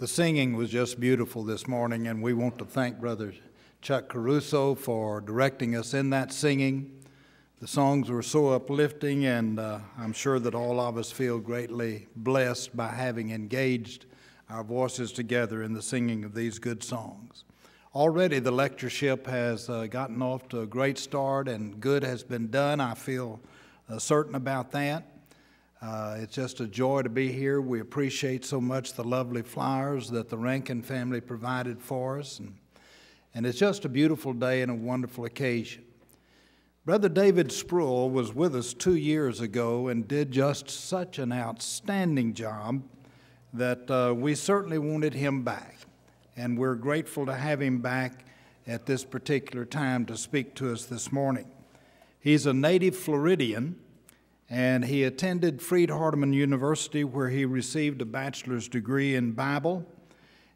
The singing was just beautiful this morning, and we want to thank Brother Chuck Caruso for directing us in that singing. The songs were so uplifting, and uh, I'm sure that all of us feel greatly blessed by having engaged our voices together in the singing of these good songs. Already the lectureship has uh, gotten off to a great start, and good has been done. I feel uh, certain about that. Uh, it's just a joy to be here. We appreciate so much the lovely flowers that the Rankin family provided for us. And, and it's just a beautiful day and a wonderful occasion. Brother David Sproule was with us two years ago and did just such an outstanding job that uh, we certainly wanted him back. And we're grateful to have him back at this particular time to speak to us this morning. He's a native Floridian and he attended Freed Hardeman University, where he received a bachelor's degree in Bible.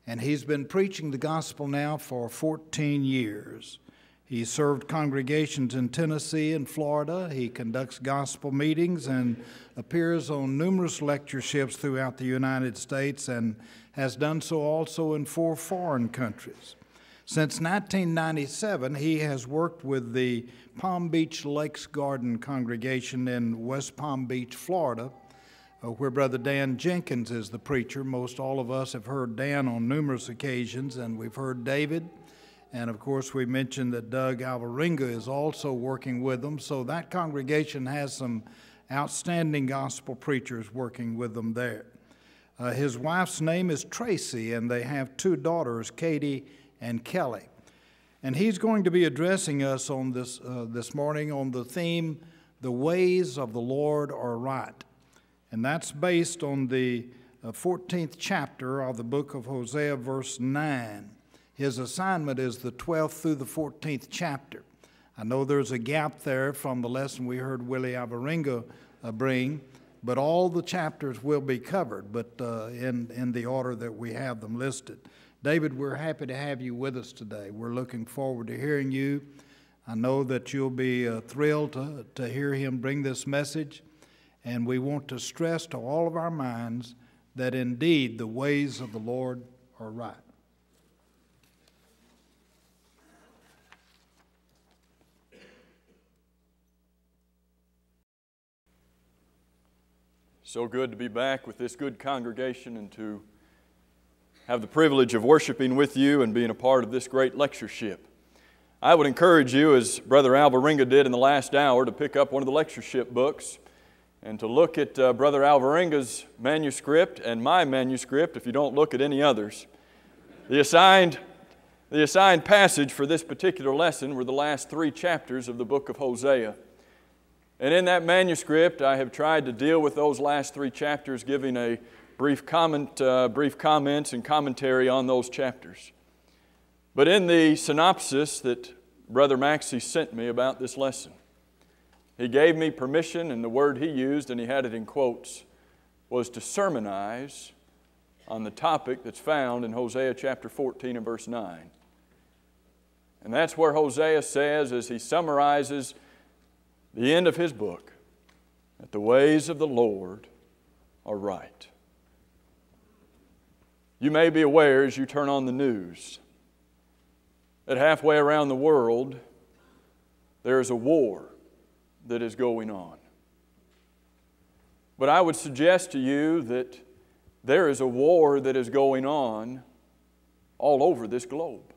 And he's been preaching the gospel now for 14 years. He served congregations in Tennessee and Florida. He conducts gospel meetings and appears on numerous lectureships throughout the United States and has done so also in four foreign countries. Since 1997, he has worked with the Palm Beach Lakes Garden congregation in West Palm Beach, Florida, uh, where Brother Dan Jenkins is the preacher. Most all of us have heard Dan on numerous occasions, and we've heard David. And of course, we mentioned that Doug Alvarenga is also working with them. So that congregation has some outstanding gospel preachers working with them there. Uh, his wife's name is Tracy, and they have two daughters, Katie and Kelly. And he's going to be addressing us on this, uh, this morning on the theme, The Ways of the Lord Are Right. And that's based on the uh, 14th chapter of the book of Hosea, verse 9. His assignment is the 12th through the 14th chapter. I know there's a gap there from the lesson we heard Willie Alvarenga uh, bring, but all the chapters will be covered, but uh, in, in the order that we have them listed. David, we're happy to have you with us today. We're looking forward to hearing you. I know that you'll be uh, thrilled to, to hear him bring this message, and we want to stress to all of our minds that indeed the ways of the Lord are right. So good to be back with this good congregation and to have the privilege of worshiping with you and being a part of this great lectureship. I would encourage you, as Brother Alvarenga did in the last hour, to pick up one of the lectureship books and to look at uh, Brother Alvarenga's manuscript and my manuscript if you don't look at any others. The assigned, the assigned passage for this particular lesson were the last three chapters of the book of Hosea. And in that manuscript, I have tried to deal with those last three chapters, giving a brief, comment, uh, brief comments and commentary on those chapters. But in the synopsis that Brother Maxey sent me about this lesson, he gave me permission, and the word he used, and he had it in quotes, was to sermonize on the topic that's found in Hosea chapter 14 and verse 9. And that's where Hosea says, as he summarizes the end of his book, that the ways of the Lord are right. You may be aware as you turn on the news that halfway around the world there is a war that is going on. But I would suggest to you that there is a war that is going on all over this globe.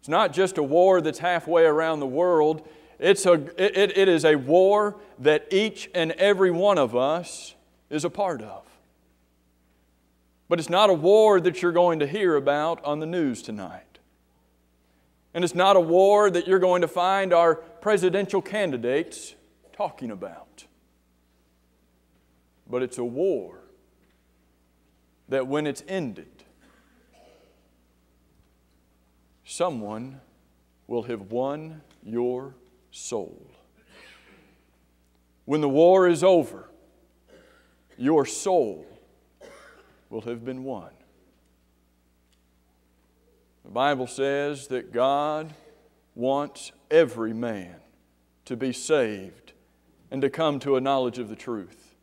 It's not just a war that's halfway around the world, it's a, it, it is a war that each and every one of us is a part of. But it's not a war that you're going to hear about on the news tonight. And it's not a war that you're going to find our presidential candidates talking about. But it's a war that when it's ended, someone will have won your soul. When the war is over, your soul will have been won. The Bible says that God wants every man to be saved and to come to a knowledge of the truth.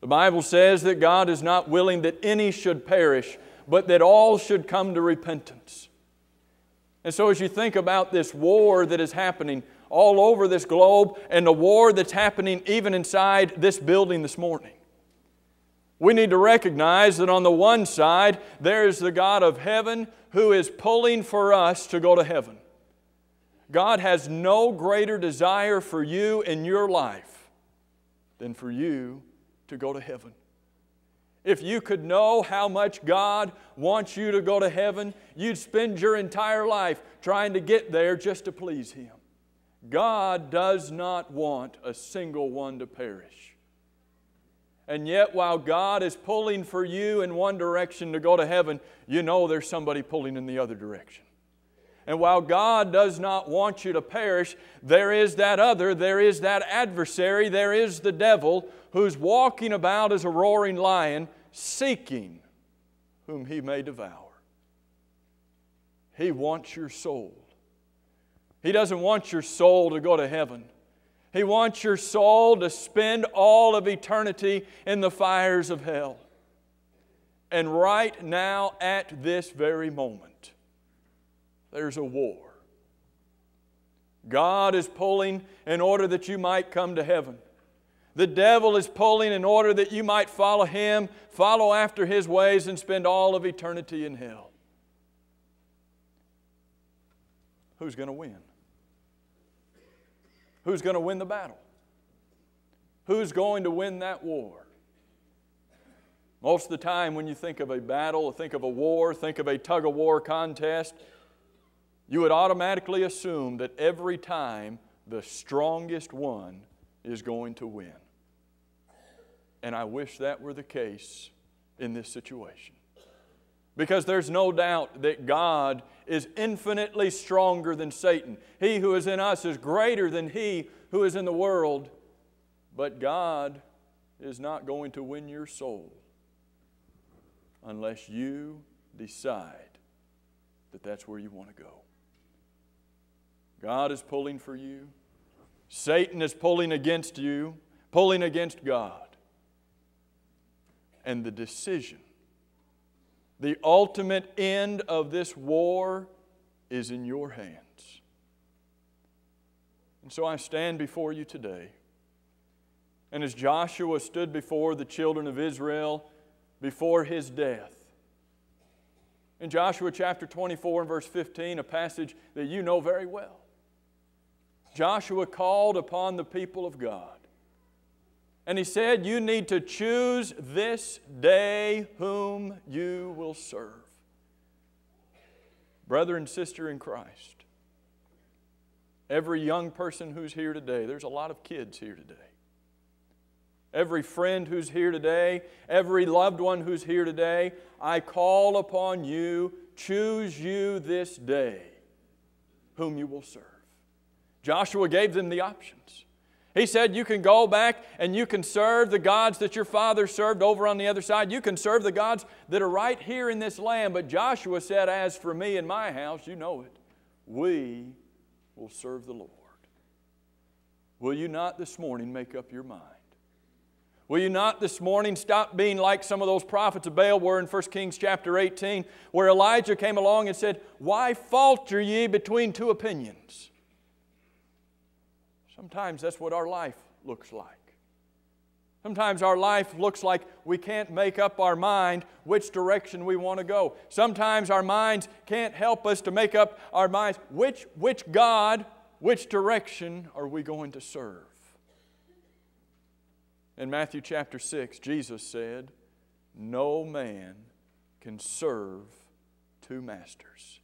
The Bible says that God is not willing that any should perish, but that all should come to repentance. And so, as you think about this war that is happening all over this globe and the war that's happening even inside this building this morning, we need to recognize that on the one side, there's the God of heaven who is pulling for us to go to heaven. God has no greater desire for you in your life than for you to go to heaven. If you could know how much God wants you to go to heaven, you'd spend your entire life trying to get there just to please Him. God does not want a single one to perish. And yet, while God is pulling for you in one direction to go to heaven, you know there's somebody pulling in the other direction. And while God does not want you to perish, there is that other, there is that adversary, there is the devil who's walking about as a roaring lion, seeking whom he may devour. He wants your soul. He doesn't want your soul to go to heaven. He wants your soul to spend all of eternity in the fires of hell. And right now, at this very moment, there's a war. God is pulling in order that you might come to heaven. The devil is pulling in order that you might follow him, follow after his ways, and spend all of eternity in hell. Who's going to win? Who's going to win the battle? Who's going to win that war? Most of the time, when you think of a battle, think of a war, think of a tug of war contest, you would automatically assume that every time the strongest one is going to win. And I wish that were the case in this situation. Because there's no doubt that God is infinitely stronger than Satan. He who is in us is greater than he who is in the world. But God is not going to win your soul unless you decide that that's where you want to go. God is pulling for you. Satan is pulling against you, pulling against God. And the decision, the ultimate end of this war is in your hands. And so I stand before you today. And as Joshua stood before the children of Israel before his death, in Joshua chapter 24 and verse 15, a passage that you know very well. Joshua called upon the people of God. And he said, You need to choose this day whom you will serve. Brother and sister in Christ, every young person who's here today, there's a lot of kids here today. Every friend who's here today, every loved one who's here today, I call upon you, choose you this day whom you will serve. Joshua gave them the options. He said, You can go back and you can serve the gods that your father served over on the other side. You can serve the gods that are right here in this land. But Joshua said, As for me and my house, you know it, we will serve the Lord. Will you not this morning make up your mind? Will you not this morning stop being like some of those prophets of Baal were in 1 Kings chapter 18, where Elijah came along and said, Why falter ye between two opinions? Sometimes that's what our life looks like. Sometimes our life looks like we can't make up our mind which direction we want to go. Sometimes our minds can't help us to make up our minds which, which God, which direction are we going to serve. In Matthew chapter 6, Jesus said, No man can serve two masters.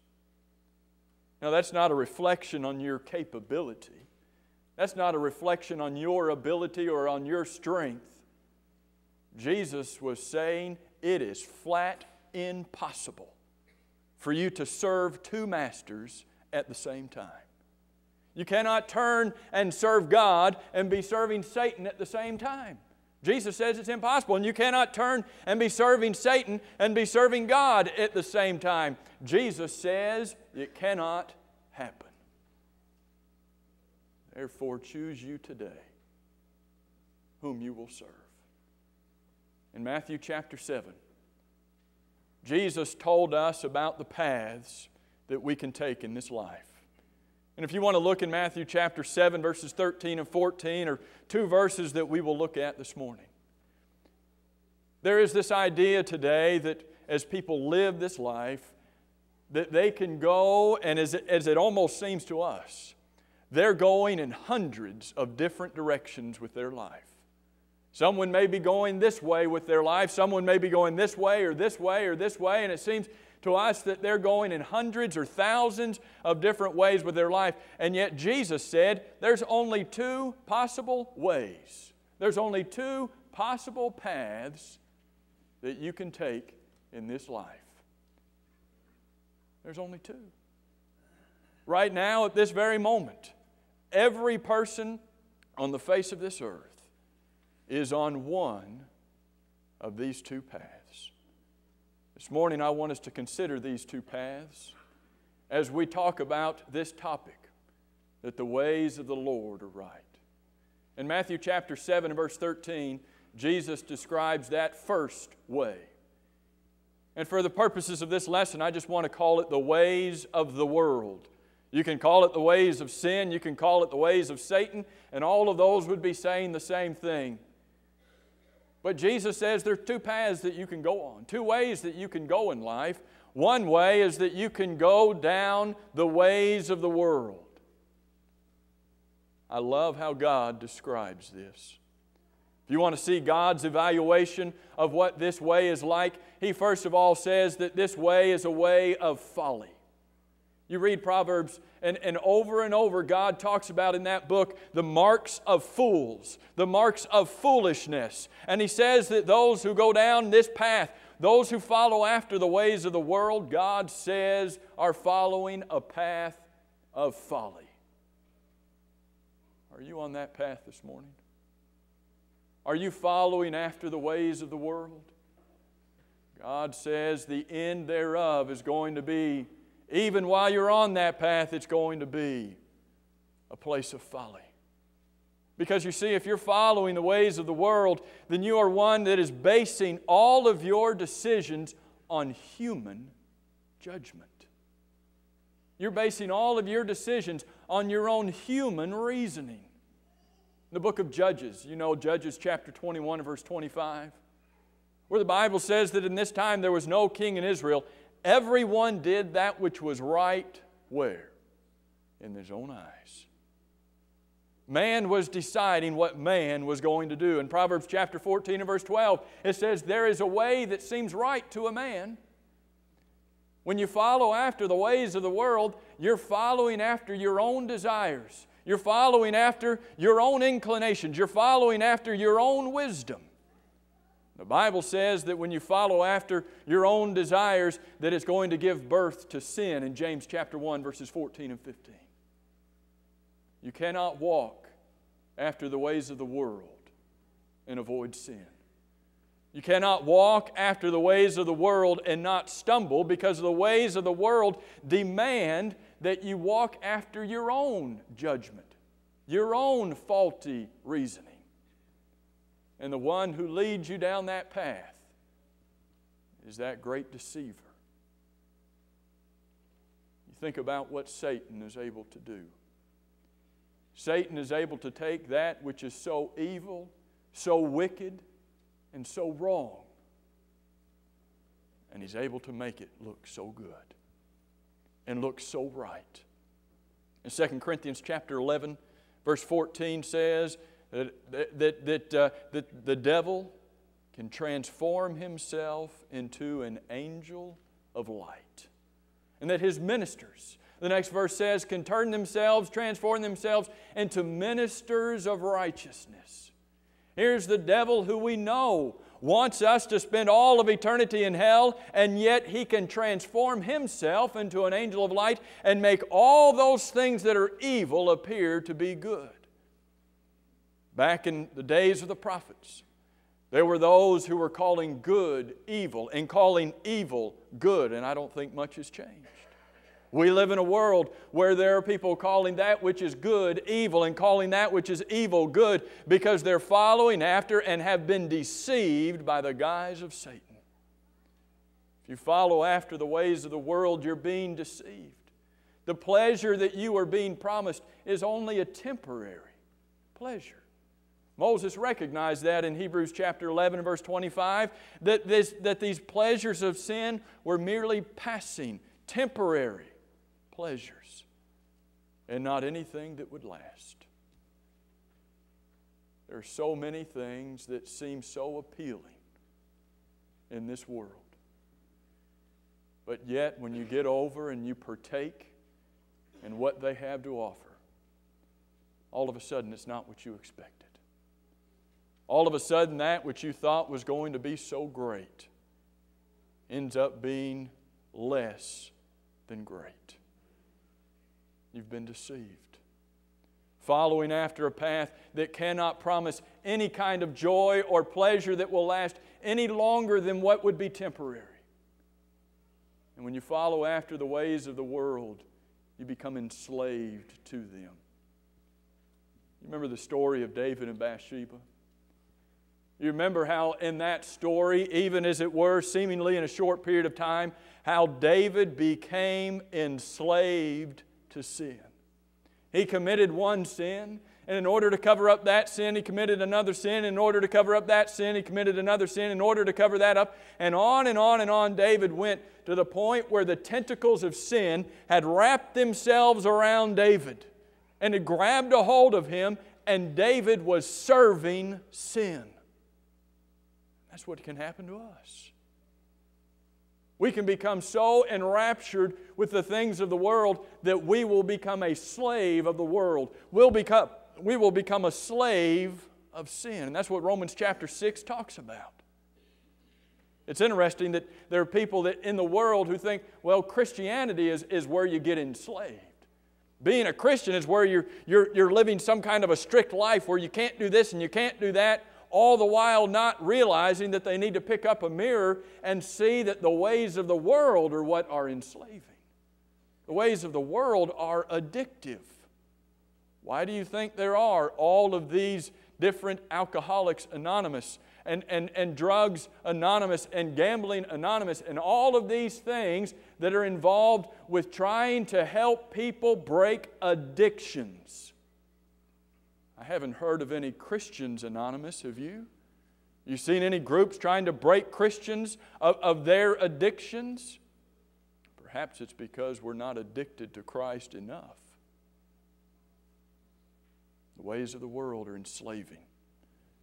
Now, that's not a reflection on your capability. That's not a reflection on your ability or on your strength. Jesus was saying it is flat impossible for you to serve two masters at the same time. You cannot turn and serve God and be serving Satan at the same time. Jesus says it's impossible, and you cannot turn and be serving Satan and be serving God at the same time. Jesus says it cannot happen. Therefore, choose you today whom you will serve. in Matthew chapter 7, Jesus told us about the paths that we can take in this life. And if you want to look in Matthew chapter 7, verses 13 and 14, or two verses that we will look at this morning, there is this idea today that as people live this life, that they can go, and as it, as it almost seems to us, they're going in hundreds of different directions with their life. Someone may be going this way with their life, someone may be going this way or this way or this way, and it seems to us that they're going in hundreds or thousands of different ways with their life. And yet Jesus said there's only two possible ways. There's only two possible paths that you can take in this life. There's only two. Right now, at this very moment, every person on the face of this earth is on one of these two paths. This morning, I want us to consider these two paths as we talk about this topic that the ways of the Lord are right. In Matthew chapter 7 and verse 13, Jesus describes that first way. And for the purposes of this lesson, I just want to call it the ways of the world. You can call it the ways of sin, you can call it the ways of Satan, and all of those would be saying the same thing. But Jesus says there are two paths that you can go on, two ways that you can go in life. One way is that you can go down the ways of the world. I love how God describes this. If you want to see God's evaluation of what this way is like, He first of all says that this way is a way of folly. You read Proverbs, and, and over and over, God talks about in that book the marks of fools, the marks of foolishness. And He says that those who go down this path, those who follow after the ways of the world, God says are following a path of folly. Are you on that path this morning? Are you following after the ways of the world? God says the end thereof is going to be even while you're on that path, it's going to be a place of folly. Because you see, if you're following the ways of the world, then you are one that is basing all of your decisions on human judgment. You're basing all of your decisions on your own human reasoning. The book of Judges, you know Judges chapter 21 verse 25, where the Bible says that in this time there was no king in Israel, Everyone did that which was right where? In his own eyes. Man was deciding what man was going to do. In Proverbs chapter 14 and verse 12, it says, There is a way that seems right to a man. When you follow after the ways of the world, you're following after your own desires. You're following after your own inclinations. You're following after your own wisdom. The Bible says that when you follow after your own desires, that it's going to give birth to sin in James chapter 1, verses 14 and 15. You cannot walk after the ways of the world and avoid sin. You cannot walk after the ways of the world and not stumble because the ways of the world demand that you walk after your own judgment, your own faulty reasoning. And the one who leads you down that path is that great deceiver. You think about what Satan is able to do. Satan is able to take that which is so evil, so wicked, and so wrong, and he's able to make it look so good and look so right. In 2 Corinthians chapter 11, verse 14 says, that, that, that, uh, that the devil can transform himself into an angel of light. And that his ministers, the next verse says, can turn themselves, transform themselves into ministers of righteousness. Here's the devil who we know wants us to spend all of eternity in hell, and yet he can transform himself into an angel of light and make all those things that are evil appear to be good. Back in the days of the prophets, there were those who were calling good evil and calling evil good, and I don't think much has changed. We live in a world where there are people calling that which is good evil and calling that which is evil good because they're following after and have been deceived by the guise of Satan. If you follow after the ways of the world, you're being deceived. The pleasure that you are being promised is only a temporary pleasure. Moses recognized that in Hebrews chapter 11 verse 25 that, this, that these pleasures of sin were merely passing, temporary pleasures and not anything that would last. There are so many things that seem so appealing in this world. But yet, when you get over and you partake in what they have to offer, all of a sudden it's not what you expected. All of a sudden, that which you thought was going to be so great ends up being less than great. You've been deceived. Following after a path that cannot promise any kind of joy or pleasure that will last any longer than what would be temporary. And when you follow after the ways of the world, you become enslaved to them. You remember the story of David and Bathsheba? You remember how, in that story, even as it were, seemingly in a short period of time, how David became enslaved to sin. He committed one sin, and in order to cover up that sin, he committed another sin. In order to cover up that sin, he committed another sin. In order to cover that up, and on and on and on, David went to the point where the tentacles of sin had wrapped themselves around David and had grabbed a hold of him, and David was serving sin. That's what can happen to us. We can become so enraptured with the things of the world that we will become a slave of the world. We'll become, we will become a slave of sin. And that's what Romans chapter 6 talks about. It's interesting that there are people that in the world who think, well, Christianity is, is where you get enslaved. Being a Christian is where you're, you're, you're living some kind of a strict life where you can't do this and you can't do that all the while not realizing that they need to pick up a mirror and see that the ways of the world are what are enslaving. The ways of the world are addictive. Why do you think there are all of these different Alcoholics Anonymous and, and, and Drugs Anonymous and Gambling Anonymous and all of these things that are involved with trying to help people break addictions? I haven't heard of any Christians Anonymous, have you? You seen any groups trying to break Christians of, of their addictions? Perhaps it's because we're not addicted to Christ enough. The ways of the world are enslaving.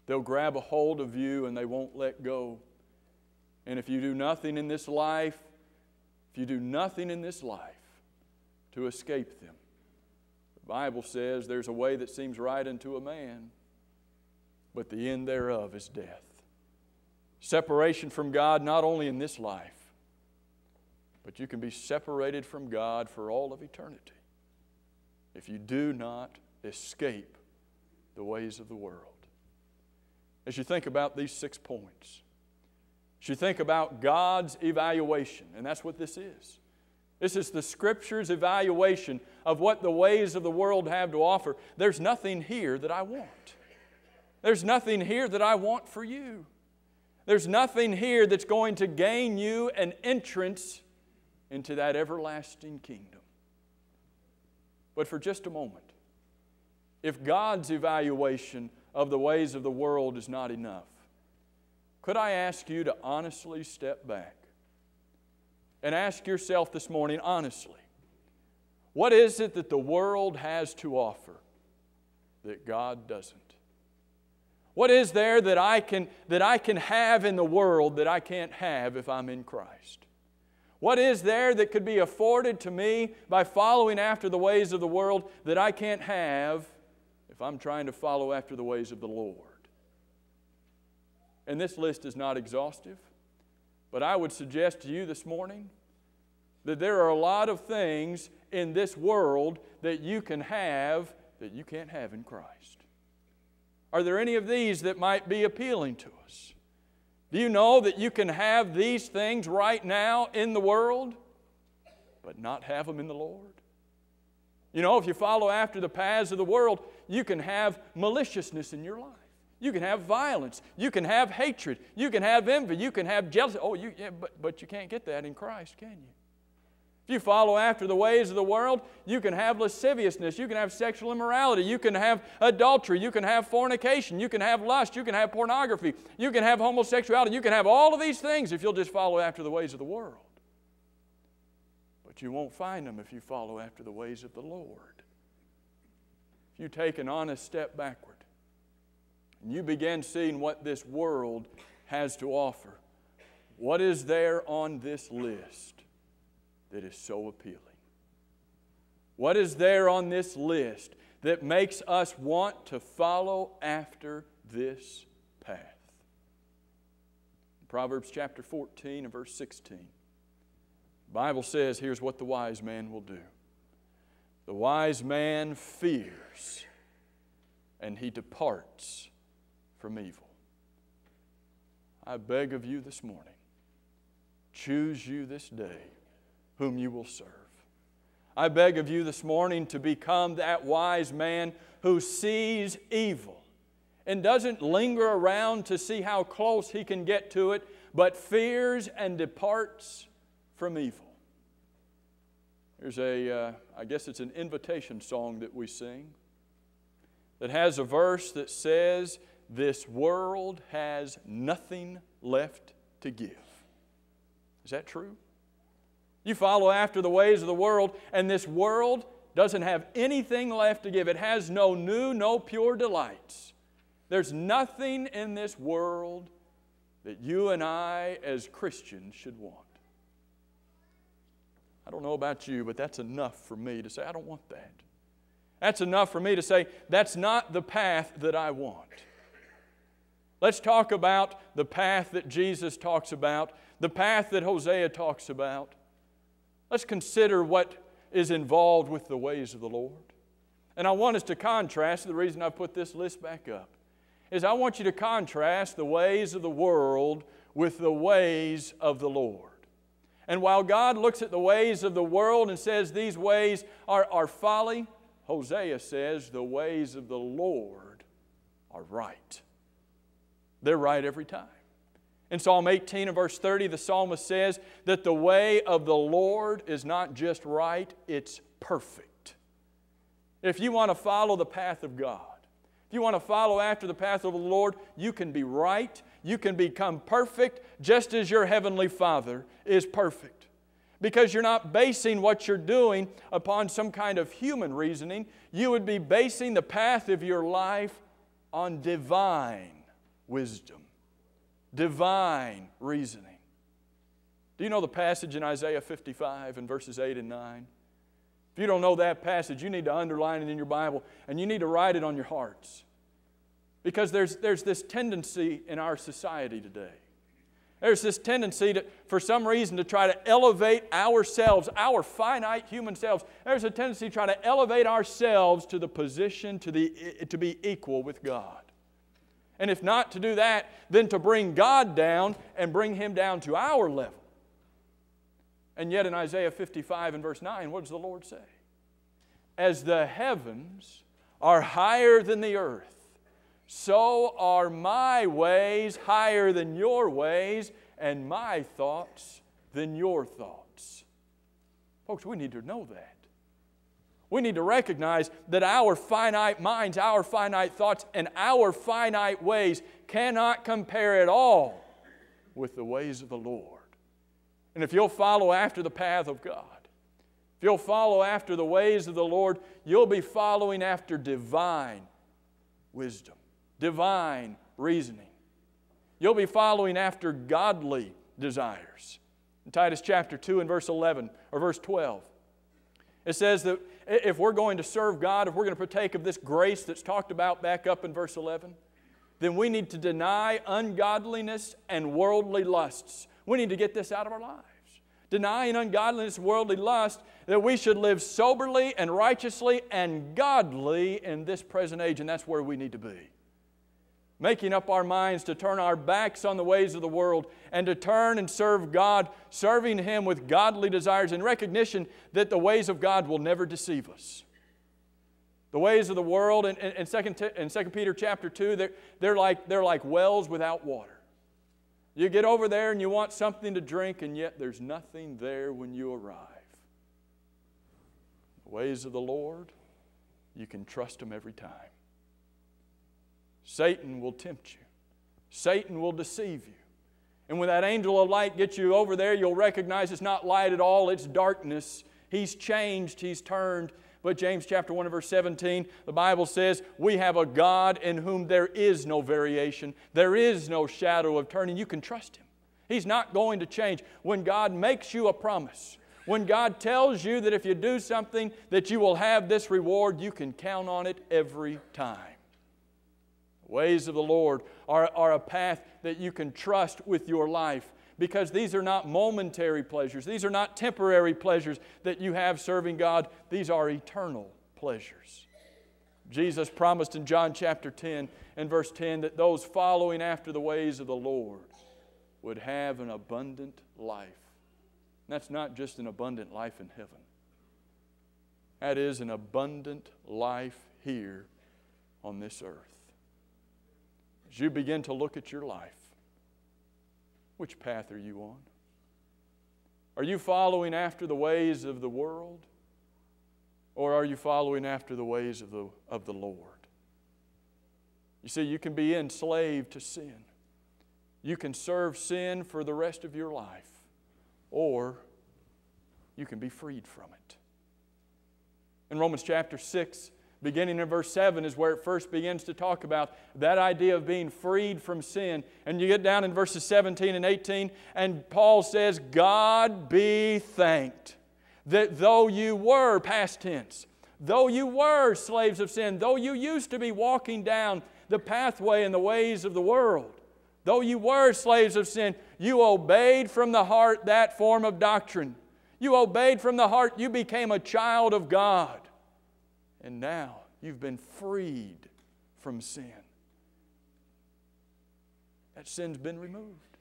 They'll grab a hold of you and they won't let go. And if you do nothing in this life, if you do nothing in this life to escape them, the Bible says there's a way that seems right unto a man, but the end thereof is death. Separation from God not only in this life, but you can be separated from God for all of eternity if you do not escape the ways of the world. As you think about these six points, as you think about God's evaluation, and that's what this is. This is the Scripture's evaluation of what the ways of the world have to offer. There's nothing here that I want. There's nothing here that I want for you. There's nothing here that's going to gain you an entrance into that everlasting kingdom. But for just a moment, if God's evaluation of the ways of the world is not enough, could I ask you to honestly step back and ask yourself this morning honestly what is it that the world has to offer that God doesn't? What is there that I can, that I can have in the world that I can't have if I'm in Christ? What is there that could be afforded to me by following after the ways of the world that I can't have if I'm trying to follow after the ways of the Lord? And this list is not exhaustive, but I would suggest to you this morning that there are a lot of things in this world that you can have that you can't have in Christ. Are there any of these that might be appealing to us? Do you know that you can have these things right now in the world? but not have them in the Lord? You know, if you follow after the paths of the world, you can have maliciousness in your life. You can have violence. You can have hatred. You can have envy. You can have jealousy. Oh, you, yeah, but, but you can't get that in Christ, can you? If you follow after the ways of the world, you can have lasciviousness, you can have sexual immorality, you can have adultery, you can have fornication, you can have lust, you can have pornography, you can have homosexuality, you can have all of these things if you'll just follow after the ways of the world. But you won't find them if you follow after the ways of the Lord. If you take an honest step backward and you begin seeing what this world has to offer, what is there on this list? that is so appealing? What is there on this list that makes us want to follow after this path? Proverbs chapter 14 and verse 16. The Bible says, here's what the wise man will do. The wise man fears and he departs from evil. I beg of you this morning, choose you this day whom you will serve. I beg of you this morning to become that wise man who sees evil and doesn't linger around to see how close he can get to it, but fears and departs from evil. There's a, uh, I guess it's an invitation song that we sing that has a verse that says, This world has nothing left to give. Is that true? You follow after the ways of the world, and this world doesn't have anything left to give. It has no new, no pure delights. There's nothing in this world that you and I, as Christians, should want. I don't know about you, but that's enough for me to say, I don't want that. That's enough for me to say, that's not the path that I want. Let's talk about the path that Jesus talks about, the path that Hosea talks about. Let's consider what is involved with the ways of the Lord. And I want us to contrast, the reason I put this list back up, is I want you to contrast the ways of the world with the ways of the Lord. And while God looks at the ways of the world and says these ways are, are folly, Hosea says the ways of the Lord are right. They're right every time. In Psalm 18 and verse 30, the psalmist says that the way of the Lord is not just right, it's perfect. If you want to follow the path of God, if you want to follow after the path of the Lord, you can be right, you can become perfect, just as your heavenly Father is perfect. Because you're not basing what you're doing upon some kind of human reasoning, you would be basing the path of your life on divine wisdom divine reasoning. Do you know the passage in Isaiah 55 and verses 8 and 9? If you don't know that passage, you need to underline it in your Bible and you need to write it on your hearts. Because there's, there's this tendency in our society today. There's this tendency to, for some reason, to try to elevate ourselves, our finite human selves. There's a tendency to try to elevate ourselves to the position to, the, to be equal with God. And if not to do that, then to bring God down and bring Him down to our level. And yet in Isaiah 55 and verse 9, what does the Lord say? As the heavens are higher than the earth, so are my ways higher than your ways, and my thoughts than your thoughts. Folks, we need to know that. We need to recognize that our finite minds, our finite thoughts, and our finite ways cannot compare at all with the ways of the Lord. And if you'll follow after the path of God, if you'll follow after the ways of the Lord, you'll be following after divine wisdom, divine reasoning. You'll be following after godly desires. In Titus chapter 2 and verse 11 or verse 12, it says that if we're going to serve God, if we're going to partake of this grace that's talked about back up in verse 11, then we need to deny ungodliness and worldly lusts. We need to get this out of our lives. Denying ungodliness and worldly lust, that we should live soberly and righteously and godly in this present age, and that's where we need to be. Making up our minds to turn our backs on the ways of the world and to turn and serve God, serving Him with godly desires in recognition that the ways of God will never deceive us. The ways of the world in, in, in, 2, in 2 Peter chapter 2, they're, they're, like, they're like wells without water. You get over there and you want something to drink, and yet there's nothing there when you arrive. The ways of the Lord, you can trust Him every time. Satan will tempt you, Satan will deceive you. And when that angel of light gets you over there, you'll recognize it's not light at all, it's darkness. He's changed, he's turned. But James chapter 1 verse 17, the Bible says, We have a God in whom there is no variation, there is no shadow of turning. You can trust him. He's not going to change. When God makes you a promise, when God tells you that if you do something that you will have this reward, you can count on it every time. Ways of the Lord are, are a path that you can trust with your life because these are not momentary pleasures. These are not temporary pleasures that you have serving God. These are eternal pleasures. Jesus promised in John chapter 10 and verse 10 that those following after the ways of the Lord would have an abundant life. And that's not just an abundant life in heaven, that is an abundant life here on this earth. As you begin to look at your life, which path are you on? Are you following after the ways of the world? Or are you following after the ways of the, of the Lord? You see, you can be enslaved to sin. You can serve sin for the rest of your life, or you can be freed from it. In Romans chapter 6, beginning in verse 7 is where it first begins to talk about that idea of being freed from sin. And you get down in verses 17 and 18, and Paul says, God be thanked that though you were, past tense, though you were slaves of sin, though you used to be walking down the pathway and the ways of the world, though you were slaves of sin, you obeyed from the heart that form of doctrine. You obeyed from the heart, you became a child of God. And now you've been freed from sin. That sin's been removed.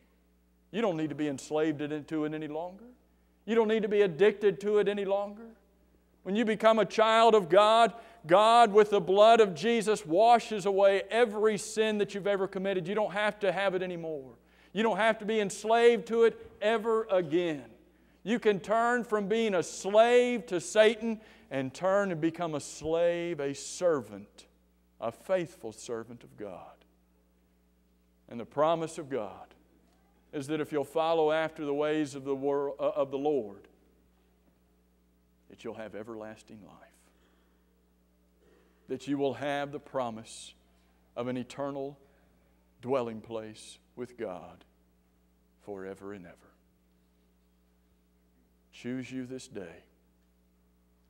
You don't need to be enslaved to it any longer. You don't need to be addicted to it any longer. When you become a child of God, God, with the blood of Jesus, washes away every sin that you've ever committed. You don't have to have it anymore. You don't have to be enslaved to it ever again. You can turn from being a slave to Satan and turn and become a slave, a servant, a faithful servant of God. And the promise of God is that if you'll follow after the ways of the, world, uh, of the Lord, that you'll have everlasting life. That you will have the promise of an eternal dwelling place with God forever and ever. Choose you this day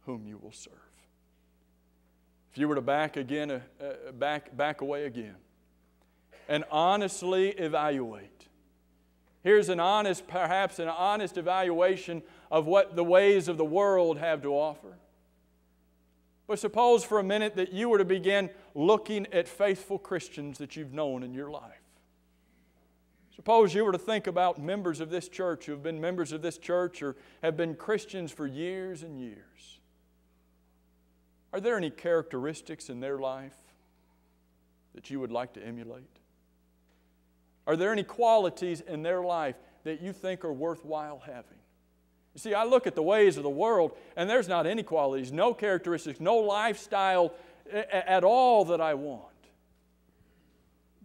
whom you will serve. If you were to back again, uh, uh, back, back away again, and honestly evaluate. Here's an honest, perhaps an honest evaluation of what the ways of the world have to offer. But suppose for a minute that you were to begin looking at faithful Christians that you've known in your life. Suppose you were to think about members of this church who have been members of this church or have been Christians for years and years. Are there any characteristics in their life that you would like to emulate? Are there any qualities in their life that you think are worthwhile having? You see, I look at the ways of the world, and there's not any qualities, no characteristics, no lifestyle at all that I want.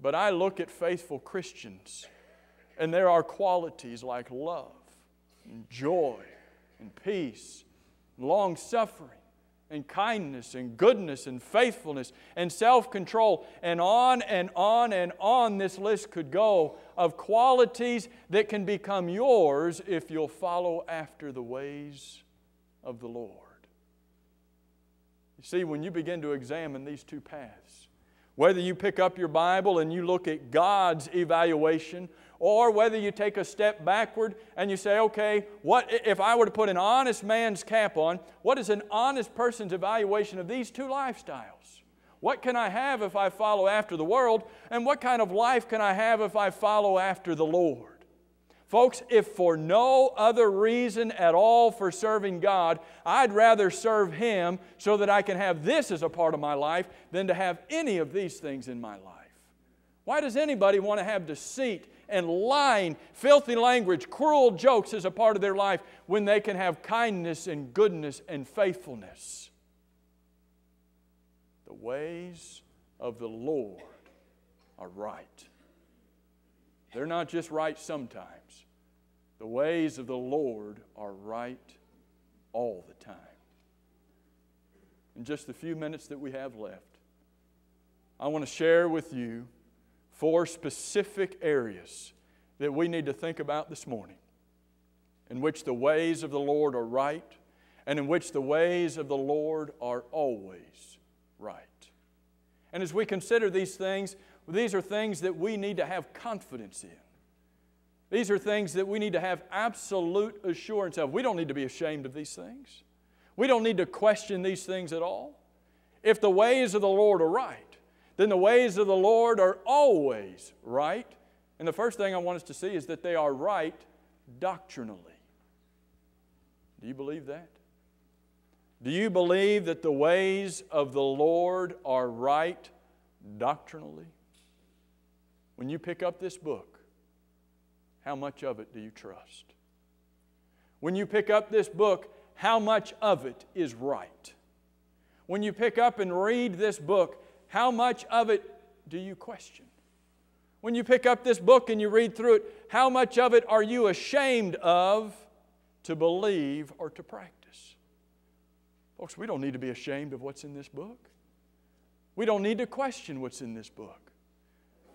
But I look at faithful Christians, and there are qualities like love, and joy, and peace, long suffering, and kindness and goodness and faithfulness and self control. And on and on and on this list could go of qualities that can become yours if you'll follow after the ways of the Lord. You see, when you begin to examine these two paths, whether you pick up your Bible and you look at God's evaluation or whether you take a step backward and you say, okay, what if I were to put an honest man's cap on, what is an honest person's evaluation of these two lifestyles? What can I have if I follow after the world? And what kind of life can I have if I follow after the Lord? Folks, if for no other reason at all for serving God, I'd rather serve Him so that I can have this as a part of my life than to have any of these things in my life. Why does anybody want to have deceit and lying, filthy language, cruel jokes as a part of their life when they can have kindness and goodness and faithfulness? The ways of the Lord are right. They're not just right sometimes. The ways of the Lord are right all the time. In just the few minutes that we have left, I want to share with you four specific areas that we need to think about this morning in which the ways of the Lord are right and in which the ways of the Lord are always right. And as we consider these things, these are things that we need to have confidence in. These are things that we need to have absolute assurance of. We don't need to be ashamed of these things. We don't need to question these things at all. If the ways of the Lord are right, then the ways of the Lord are always right. And the first thing I want us to see is that they are right doctrinally. Do you believe that? Do you believe that the ways of the Lord are right doctrinally? When you pick up this book, how much of it do you trust? When you pick up this book, how much of it is right? When you pick up and read this book, how much of it do you question? When you pick up this book and you read through it, how much of it are you ashamed of to believe or to practice? Folks, we don't need to be ashamed of what's in this book. We don't need to question what's in this book.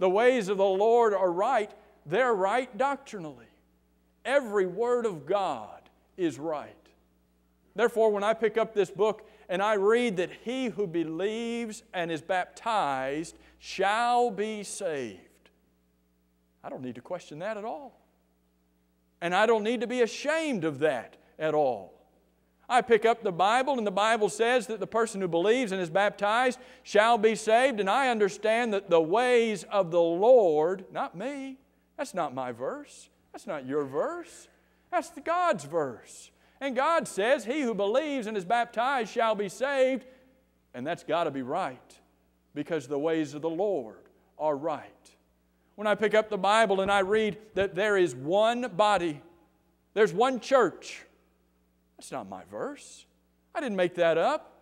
The ways of the Lord are right, they're right doctrinally. Every word of God is right. Therefore, when I pick up this book and I read that he who believes and is baptized shall be saved, I don't need to question that at all. And I don't need to be ashamed of that at all. I pick up the Bible, and the Bible says that the person who believes and is baptized shall be saved, and I understand that the ways of the Lord, not me, that's not my verse, that's not your verse, that's the God's verse. And God says, He who believes and is baptized shall be saved, and that's got to be right because the ways of the Lord are right. When I pick up the Bible and I read that there is one body, there's one church, that's not my verse. I didn't make that up.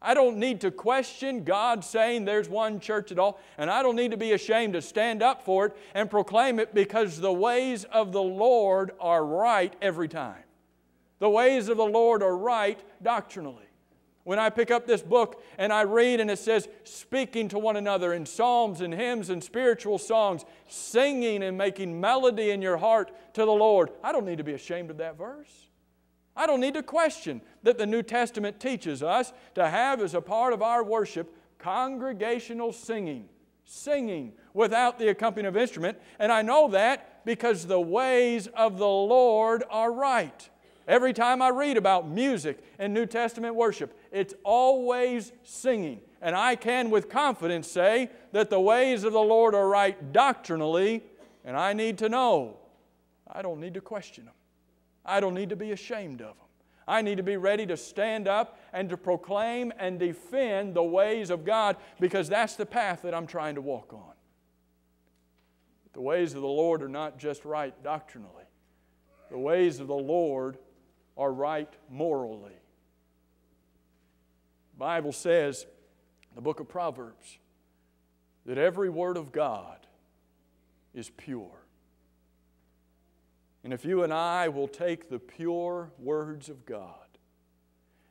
I don't need to question God saying there's one church at all, and I don't need to be ashamed to stand up for it and proclaim it because the ways of the Lord are right every time. The ways of the Lord are right doctrinally. When I pick up this book and I read and it says, speaking to one another in psalms and hymns and spiritual songs, singing and making melody in your heart to the Lord, I don't need to be ashamed of that verse. I don't need to question that the New Testament teaches us to have as a part of our worship congregational singing, singing without the accompaniment of instrument. And I know that because the ways of the Lord are right. Every time I read about music and New Testament worship, it's always singing. And I can with confidence say that the ways of the Lord are right doctrinally, and I need to know. I don't need to question them. I don't need to be ashamed of them. I need to be ready to stand up and to proclaim and defend the ways of God because that's the path that I'm trying to walk on. The ways of the Lord are not just right doctrinally, the ways of the Lord are right morally. The Bible says the book of Proverbs that every word of God is pure. And if you and I will take the pure words of God,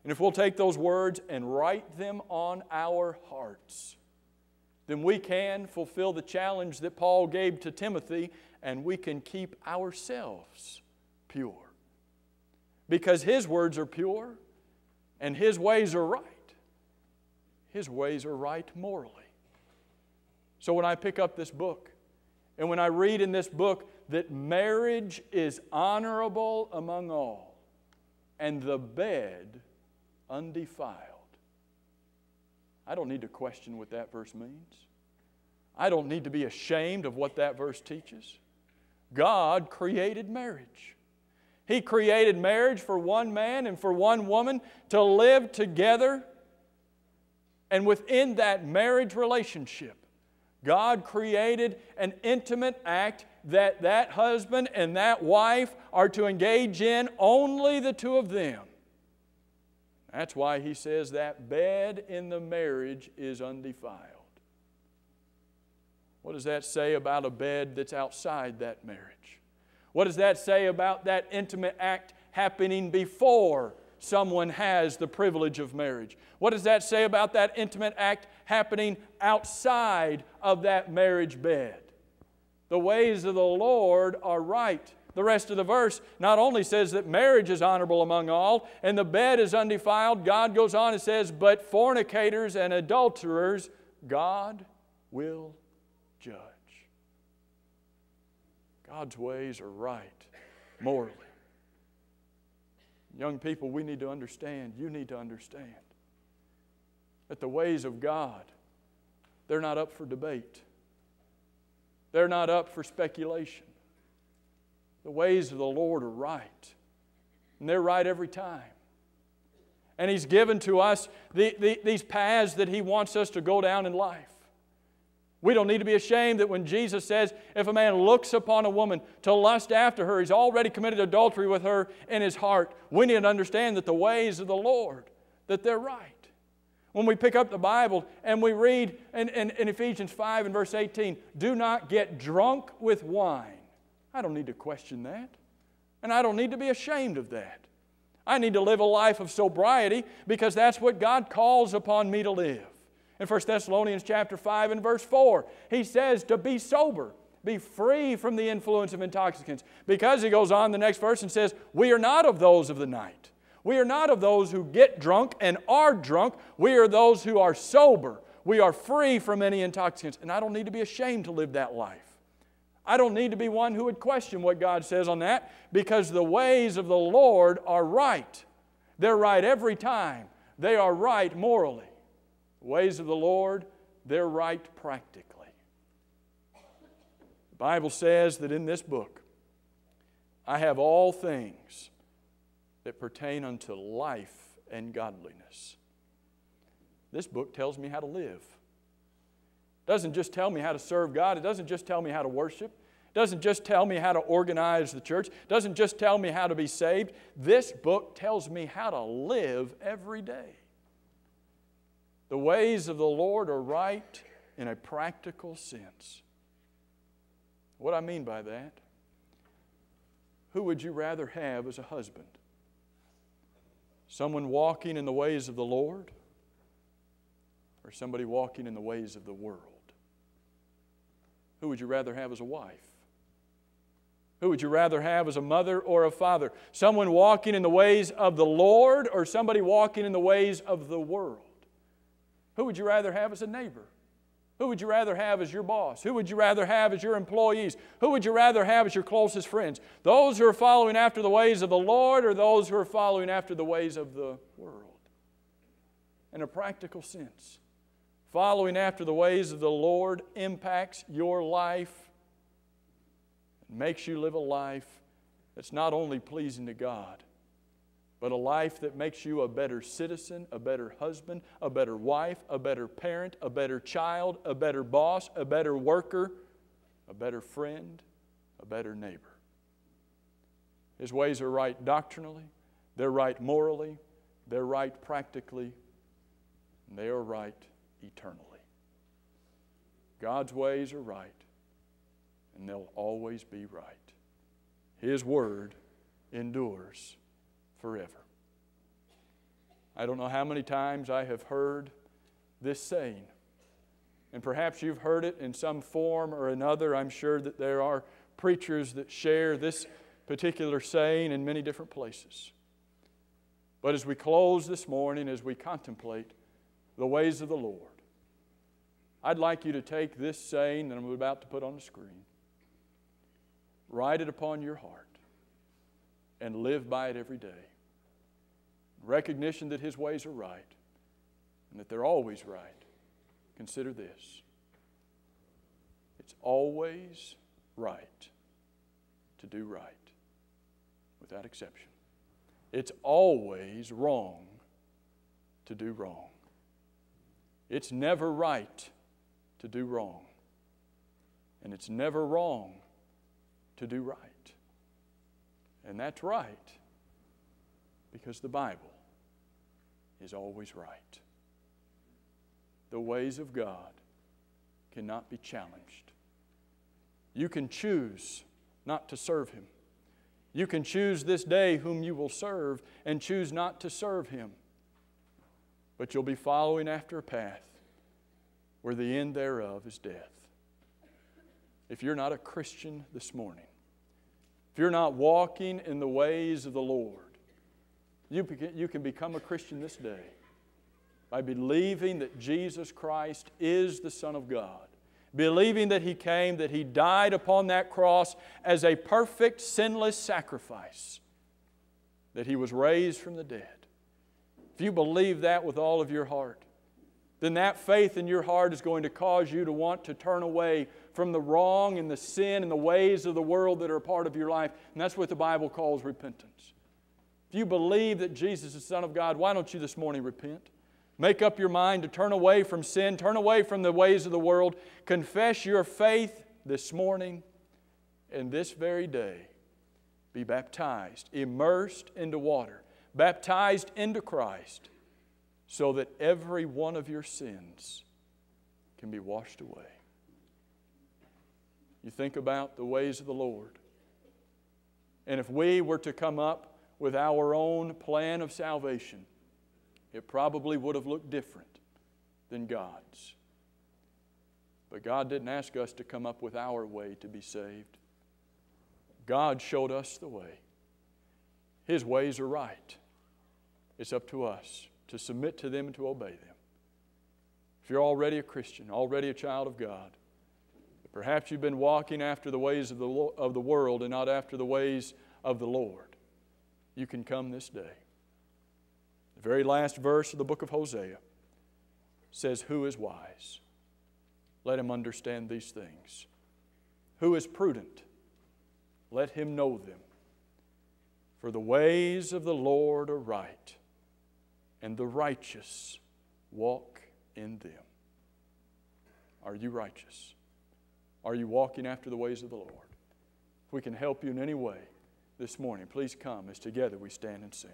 and if we'll take those words and write them on our hearts, then we can fulfill the challenge that Paul gave to Timothy and we can keep ourselves pure. Because his words are pure and his ways are right. His ways are right morally. So when I pick up this book and when I read in this book that marriage is honorable among all, and the bed undefiled. I don't need to question what that verse means. I don't need to be ashamed of what that verse teaches. God created marriage. He created marriage for one man and for one woman to live together. And within that marriage relationship, God created an intimate act that that husband and that wife are to engage in, only the two of them. That's why he says that bed in the marriage is undefiled. What does that say about a bed that's outside that marriage? What does that say about that intimate act happening before someone has the privilege of marriage? What does that say about that intimate act happening outside of that marriage bed? The ways of the Lord are right. The rest of the verse not only says that marriage is honorable among all and the bed is undefiled, God goes on and says, but fornicators and adulterers, God will judge. God's ways are right morally. Young people, we need to understand, you need to understand that the ways of God, they're not up for debate. They're not up for speculation. The ways of the Lord are right, and they're right every time. And He's given to us the, the, these paths that He wants us to go down in life. We don't need to be ashamed that when Jesus says, if a man looks upon a woman to lust after her, he's already committed adultery with her in his heart. We need to understand that the ways of the Lord, that they're right. When we pick up the Bible and we read in, in, in Ephesians 5 and verse 18, do not get drunk with wine. I don't need to question that. And I don't need to be ashamed of that. I need to live a life of sobriety because that's what God calls upon me to live in 1 Thessalonians chapter 5 and verse 4. He says to be sober, be free from the influence of intoxicants. Because he goes on the next verse and says, We are not of those of the night. We are not of those who get drunk and are drunk. We are those who are sober. We are free from any intoxicants. And I don't need to be ashamed to live that life. I don't need to be one who would question what God says on that because the ways of the Lord are right. They're right every time, they are right morally. Ways of the Lord, they're right practically. The Bible says that in this book, I have all things that pertain unto life and godliness. This book tells me how to live. It doesn't just tell me how to serve God, it doesn't just tell me how to worship. It doesn't just tell me how to organize the church. It doesn't just tell me how to be saved. This book tells me how to live every day. The ways of the Lord are right in a practical sense. What I mean by that, who would you rather have as a husband? Someone walking in the ways of the Lord or somebody walking in the ways of the world? Who would you rather have as a wife? Who would you rather have as a mother or a father? Someone walking in the ways of the Lord or somebody walking in the ways of the world? Who would you rather have as a neighbor? Who would you rather have as your boss? Who would you rather have as your employees? Who would you rather have as your closest friends? Those who are following after the ways of the Lord or those who are following after the ways of the world? In a practical sense, following after the ways of the Lord impacts your life and makes you live a life that's not only pleasing to God, but a life that makes you a better citizen, a better husband, a better wife, a better parent, a better child, a better boss, a better worker, a better friend, a better neighbor. His ways are right doctrinally, they're right morally, they're right practically, and they are right eternally. God's ways are right, and they'll always be right. His word endures forever. I don't know how many times I have heard this saying. And perhaps you've heard it in some form or another. I'm sure that there are preachers that share this particular saying in many different places. But as we close this morning, as we contemplate the ways of the Lord, I'd like you to take this saying that I'm about to put on the screen, write it upon your heart, and live by it every day recognition that His ways are right, and that they're always right, consider this it's always right to do right, without exception. It's always wrong to do wrong. It's never right to do wrong. And it's never wrong to do right. And that's right because the Bible is always right. The ways of God cannot be challenged. You can choose not to serve Him. You can choose this day whom you will serve and choose not to serve Him. But you'll be following after a path where the end thereof is death. If you're not a Christian this morning, if you're not walking in the ways of the Lord, you, you can become a Christian this day by believing that Jesus Christ is the Son of God, believing that He came, that He died upon that cross as a perfect, sinless sacrifice, that He was raised from the dead. If you believe that with all of your heart, then that faith in your heart is going to cause you to want to turn away from the wrong and the sin and the ways of the world that are a part of your life. And that's what the Bible calls repentance. If you believe that Jesus is the Son of God, why don't you this morning repent? Make up your mind to turn away from sin, turn away from the ways of the world, confess your faith this morning, and this very day be baptized, immersed into water, baptized into Christ so that every one of your sins can be washed away. You think about the ways of the Lord. And if we were to come up with our own plan of salvation, it probably would have looked different than God's. But God didn't ask us to come up with our way to be saved. God showed us the way. His ways are right. It's up to us to submit to them and to obey them. If you're already a Christian, already a child of God, perhaps you've been walking after the ways of the, of the world and not after the ways of the Lord, you can come this day. The very last verse of the book of Hosea says, Who is wise? Let him understand these things. Who is prudent? Let him know them. For the ways of the Lord are right and the righteous walk in them. Are you righteous? Are you walking after the ways of the Lord? If we can help you in any way this morning, please come as together we stand and sing.